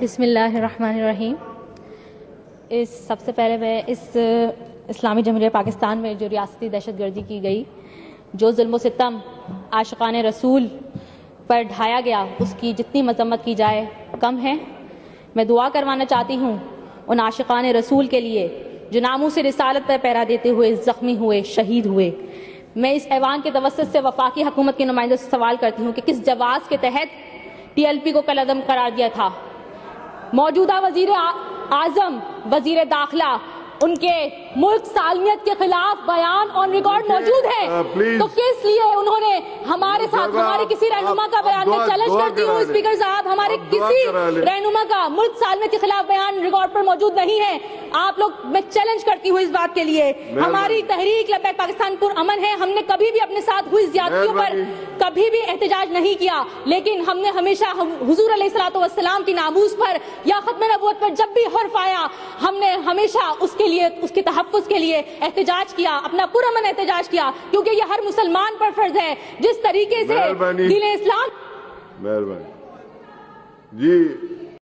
बिस्मिल्लाहिर्रहमानिर्रहीम। इस सबसे पहले मैं इस इस्लामी जमहूरिया पाकिस्तान में जो रियासती दहशत गर्दी की गई, जो जुल्म सितम आशकान रसूल पर ढाया गया, उसकी जितनी मजम्मत की जाए, कम है। मैं दुआ करवाना चाहती हूँ उन आशकान रसूल के लिए, जो नामों से रिसालत पर पैरा देते हुए, ज़ख्मी हुए, शहीद हुए। मैं इस ऐवान के तवसत से वफाकी हुकूमत के नुमाइंदों से सवाल करती हूँ कि किस जवाब के तहत टीएलपी को कलदम करार दिया था? मौजूदा वज़ीर आज़म वज़ीर दाखिला उनके मुल्क सालमियत के खिलाफ बयान ऑन रिकॉर्ड मौजूद है। तो किस लिए उन्होंने हमारे साथ हमारे किसी रहनुमा का बयान मैं चैलेंज करती हूँ स्पीकर साहब हमारे किसी रहनुमा का मुल्क सालमियत के खिलाफ बयान रिकॉर्ड पर मौजूद नहीं है। आप लोग मैं चैलेंज करती हूँ इस बात के लिए। हमारी तहरीक लब्बैक पाकिस्तान पुरअमन है। हमने कभी भी अपने साथ हुई ज्यादतियों पर कभी भी एहतजाज नहीं किया। लेकिन हमने हमेशा हुजूर अलैहिस्सलाम की नामूस पर या खत्म नबूवत पर जब भी हर्फ आया हमने हमेशा उसके लिए उसके तहफ़ के लिए एहतजाज किया अपना पूरा मन एहतजाज किया क्योंकि यह हर मुसलमान पर फ़र्ज़ है। जिस तरीके से दिल इस्लाम मेहरबानी। जी